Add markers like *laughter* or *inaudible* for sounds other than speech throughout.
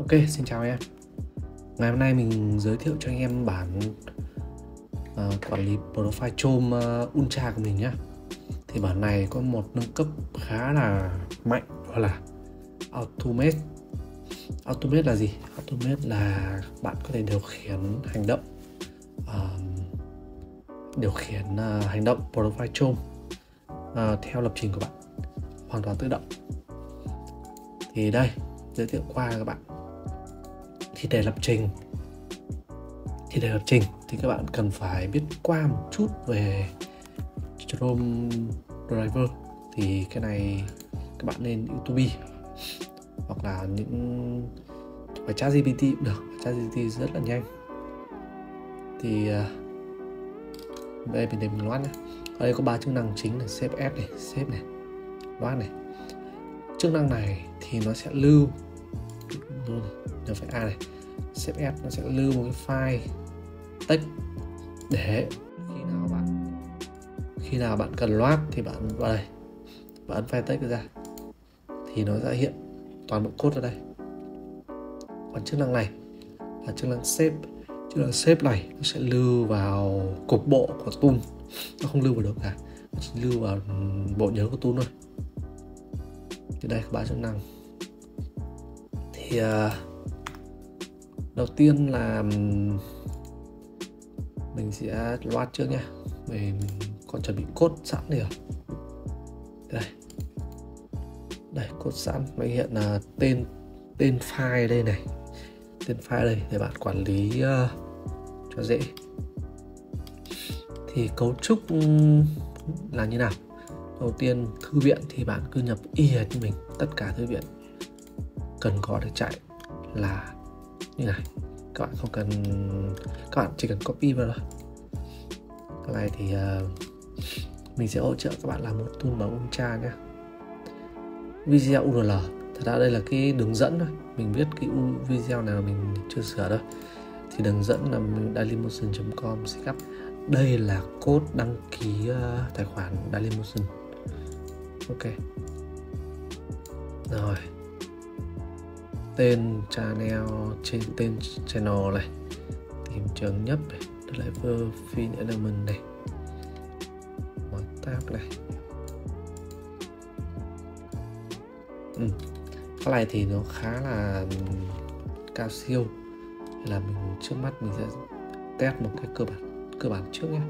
Ok, xin chào em. Ngày hôm nay mình giới thiệu cho anh em bản uh, quản lý profile Chrome uh, Ultra của mình nhé Thì bản này có một nâng cấp khá là mạnh đó là Automate. Automate là gì? Automate là bạn có thể điều khiển hành động uh, điều khiển uh, hành động profile Chrome uh, theo lập trình của bạn hoàn toàn tự động. Thì đây giới thiệu qua các bạn thì để lập trình. Thì để lập trình. Thì các bạn cần phải biết qua một chút về Chrome Driver. Thì cái này các bạn nên YouTube. Hoặc là những phải chat GPT cũng được. Chat GPT rất là nhanh. Thì à, đây mình để mình loát nhé ở đây có ba chức năng chính là xếp ép này xếp này, loát này. Chức năng này thì nó sẽ lưu. Nó phải a này save nó sẽ lưu một cái file text để khi nào bạn khi nào bạn cần loát thì bạn vào đây và ấn file text ra thì nó sẽ hiện toàn bộ code ở đây. Còn chức năng này là chức năng save chức năng save này nó sẽ lưu vào cục bộ của tool. Nó không lưu vào được cả nó chỉ lưu vào bộ nhớ của tool thôi. Thì đây ba chức năng. Thì uh, đầu tiên là mình sẽ loát trước nha. Mình còn chuẩn bị cốt sẵn rồi. Đây. Đây cốt sẵn. Nó hiện là tên tên file đây này. Tên file đây để bạn quản lý uh, cho dễ. Thì cấu trúc là như nào? Đầu tiên thư viện thì bạn cứ nhập y hệt như mình. Tất cả thư viện cần có để chạy là như này các bạn không cần các bạn chỉ cần copy vào thôi. Cái này thì uh, mình sẽ hỗ trợ các bạn làm một tool bằng Ultra nhé video URL thật ra đây là cái đường dẫn thôi. Mình biết cái video nào mình chưa sửa đâu. Thì đường dẫn là dailymotion.com sẽ setup đây là code đăng ký uh, tài khoản Dailymotion. Ok. Rồi tên channel trên tên channel này. Tìm trường nhấp này driver fin element này. Mở tab này. Ừ. cái này thì nó khá là cao siêu. Là mình, trước mắt mình sẽ test một cái cơ bản cơ bản trước nhé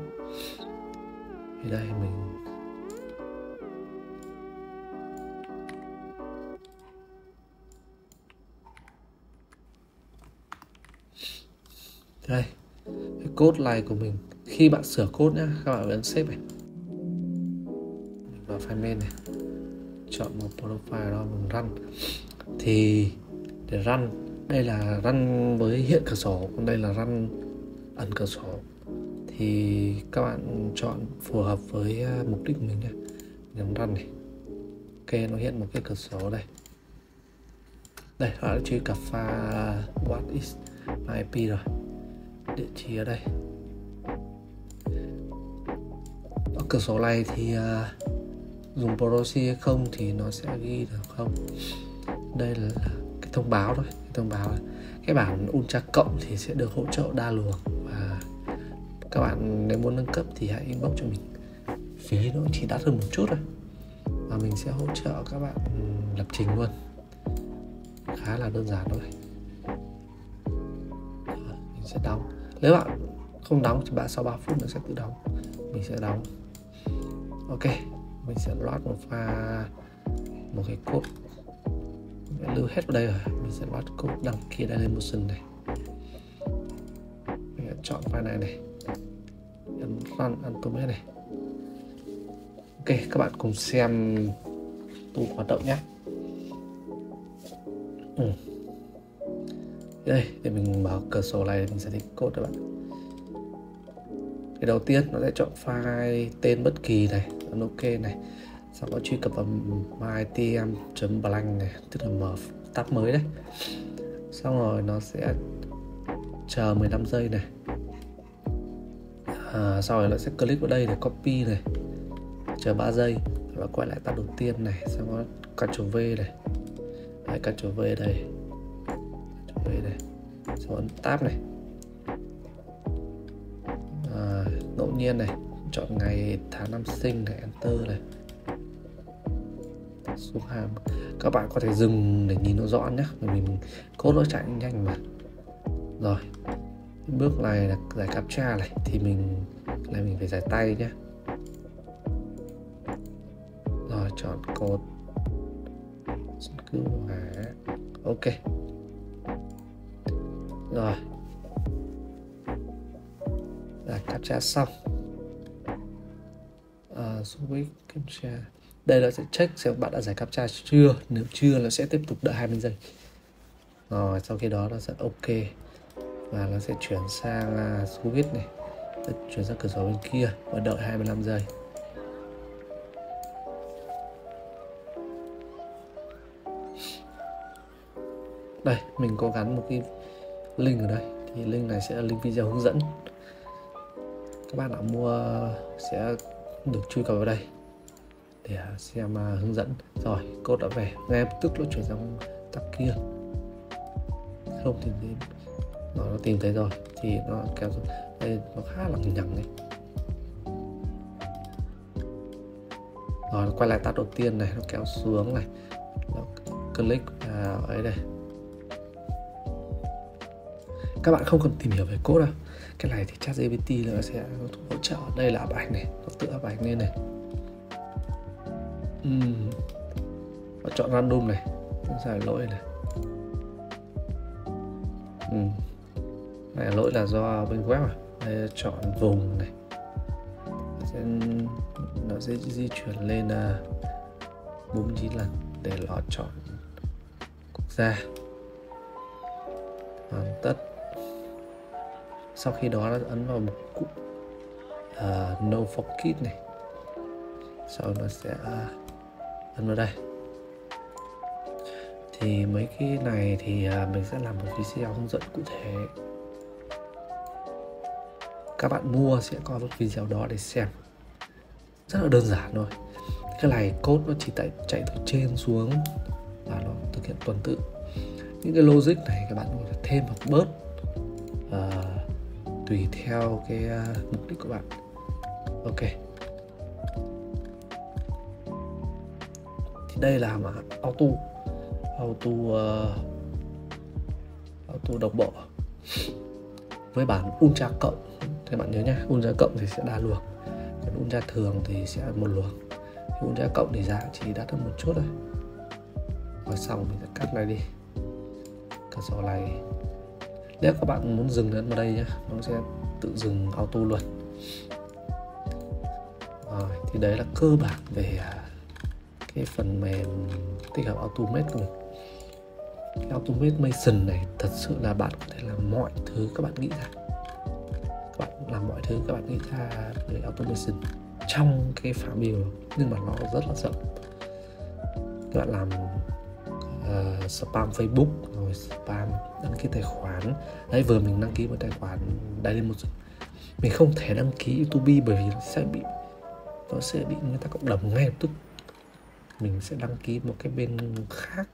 thì đây, mình đây, cái code này của mình, khi bạn sửa code nhá, các bạn ấn save này. Vào file main này, chọn một profile đó mình run. Thì để run, đây là run với hiện cửa sổ, còn đây là run ẩn cửa sổ. Thì các bạn chọn phù hợp với à, mục đích của mình nhé nhấn run này. Ok, nó hiện một cái cửa sổ đây. Đây họ đã truy cập pha what is my IP rồi địa chỉ ở đây. Ở cửa sổ này thì uh, dùng proxy hay không thì nó sẽ ghi được không? Đây là cái thông báo thôi cái thông báo. Là cái bản ultra cộng thì sẽ được hỗ trợ đa luồng. Và các bạn nếu muốn nâng cấp thì hãy inbox cho mình. Phí nó chỉ đắt hơn một chút thôi. Và mình sẽ hỗ trợ các bạn lập trình luôn. Khá là đơn giản thôi. Mình sẽ đóng nếu bạn không đóng thì bạn sau 3 phút nó sẽ tự đóng. Mình sẽ đóng. Ok, mình sẽ loát một pha, một cái code mình lưu hết vào đây rồi. Mình sẽ loát code đăng ký Dailymotion này. Mình sẽ chọn file này này. Nhấn run automate này. Ok, các bạn cùng xem tool hoạt động nhé. Ừ đây để mình mở cửa sổ này mình sẽ thích code các bạn. Thì đầu tiên nó sẽ chọn file tên bất kỳ này ấn ok này. Sau đó truy cập vào mytm.blank này tức là mở tab mới đấy. Xong rồi nó sẽ chờ 15 giây này. À, sau rồi nó sẽ click vào đây để copy này. Chờ 3 giây và quay lại tab đầu tiên này. Xong đó Ctrl V này. Đấy, Ctrl V đây đây này xong ấn tab này. À, ngẫu nhiên này chọn ngày tháng năm sinh này enter này. Xuống hàm các bạn có thể dừng để nhìn nó rõ nhé mình cốt nó chạy nhanh mà. Rồi bước này là giải captcha này thì mình là mình phải giải tay nhé rồi chọn cột cứ hóa ok rồi. Cắt tra xong. À, kiểm captcha đây là sẽ check xem bạn đã giải captcha chưa. Nếu chưa nó sẽ tiếp tục đợi 20 giây rồi sau khi đó nó sẽ ok. Và nó sẽ chuyển sang à, uh, switch này. Chuyển sang cửa sổ bên kia và đợi 25 giây. Đây mình có gắn một cái link ở đây. Thì link này sẽ là link video hướng dẫn. Các bạn nào mua sẽ được truy cập vào đây để xem à, hướng dẫn. Rồi code đã về. Ngay lập tức nó chuyển sang tab kia. Không thì nó, nó tìm thấy rồi. Thì nó kéo đây nó khá là nhằng đấy rồi nó quay lại tab đầu tiên này. Nó kéo xuống này. Nó click vào ấy đây các bạn không cần tìm hiểu về code đâu. Cái này thì chat GPT nó sẽ hỗ trợ. Đây là áp ảnh này. Nó tự áp ảnh lên này. Uhm. và chọn random này. Giải lỗi này. Uhm. này lỗi là do bên web à? Đây chọn vùng này. Nó sẽ, nó sẽ di chuyển lên uh, 49 lần để nó chọn quốc gia. Hoàn tất sau khi đó nó ấn vào một cụm uh, no forget này. Sau nó sẽ à, ấn vào đây. Thì mấy cái này thì uh, mình sẽ làm một video hướng dẫn cụ thể. Các bạn mua sẽ có một video đó để xem. Rất là đơn giản thôi. Cái này code nó chỉ chạy chạy từ trên xuống và nó thực hiện tuần tự. Những cái logic này các bạn có thể thêm hoặc bớt. Uh, tùy theo cái uh, mục đích của bạn. Ok. Thì đây là mà auto. Auto uh, auto độc bộ *laughs* với bản ultra cộng. Thì bạn nhớ nhá ultra cộng thì sẽ đa luồng. Còn ultra thường thì sẽ một luồng. Thì ultra cộng thì giá chỉ đắt hơn một chút thôi. Rồi xong mình sẽ cắt này đi. Cửa sổ này nếu các bạn muốn dừng đến vào đây nhé nó sẽ tự dừng auto luôn. Rồi, thì đấy là cơ bản về à, cái phần mềm tích hợp automate của mình cái automation này thật sự là bạn có thể làm mọi thứ các bạn nghĩ ra. Các bạn làm mọi thứ các bạn nghĩ ra về automation trong cái phạm vi nhưng mà nó rất là rộng. Các bạn làm uh, spam Facebook rồi spam đăng ký tài khoản. Đấy vừa mình đăng ký một tài khoản đại lên một mình không thể đăng ký YouTube bởi vì nó sẽ bị nó sẽ bị người ta cộng đồng ngay lập tức. Mình sẽ đăng ký một cái bên khác.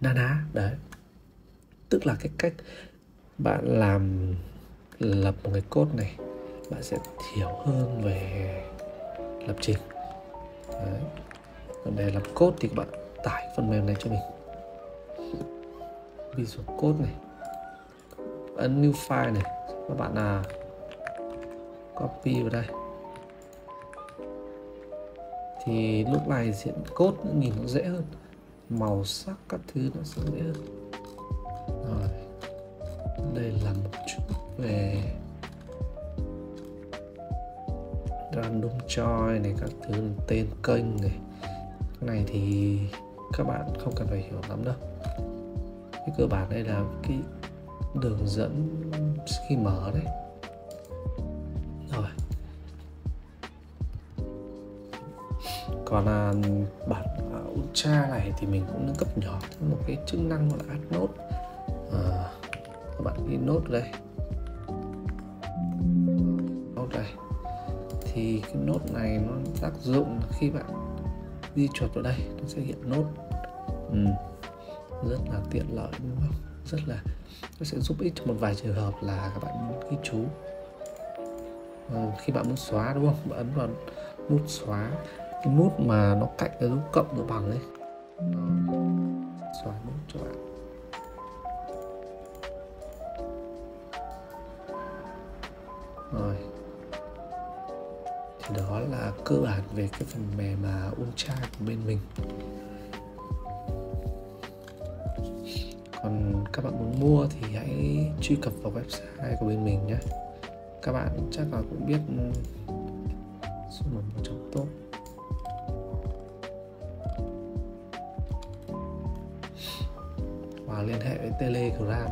Na ná đấy. Tức là cái cách bạn làm lập một cái code này bạn sẽ hiểu hơn về lập trình. Đấy. còn để lập code thì các bạn tải phần mềm này cho mình. Visual Code này, ấn new file này, các bạn là copy vào đây. Thì lúc này diện code nó nhìn nó dễ hơn. Màu sắc các thứ nó sẽ dễ hơn. Rồi, đây là một chút về random choi này, các thứ, tên kênh này. Cái này thì các bạn không cần phải hiểu lắm đâu. Cái cơ bản đây là cái đường dẫn khi mở đấy. Rồi. Còn là bản ultra này thì mình cũng nâng cấp nhỏ thêm một cái chức năng gọi là add node. À, các bạn đi nốt đây. Nốt đây. Thì cái nốt này nó tác dụng khi bạn di chuột vào đây nó sẽ hiện nốt. Ừ. rất là tiện lợi đúng không? Rất là nó sẽ giúp ích cho một vài trường hợp là các bạn muốn ghi chú. À, khi bạn muốn xóa đúng không? Bạn ấn vào nút xóa. Cái nút mà nó cạnh cái nút cộng nó bằng ấy xóa nút cho bạn. Rồi nói là cơ bản về cái phần mềm mà Ultra của bên mình. Còn các bạn muốn mua thì hãy truy cập vào website của bên mình nhé. Các bạn chắc là cũng biết ừ, số một trong tốt. Và liên hệ với telegram.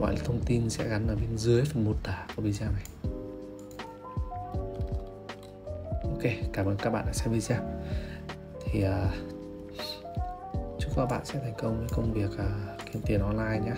Mọi thông tin sẽ gắn ở bên dưới phần mô tả của video này ok cảm ơn các bạn đã xem video. Thì uh, chúc các bạn sẽ thành công với công việc uh, kiếm tiền online nhé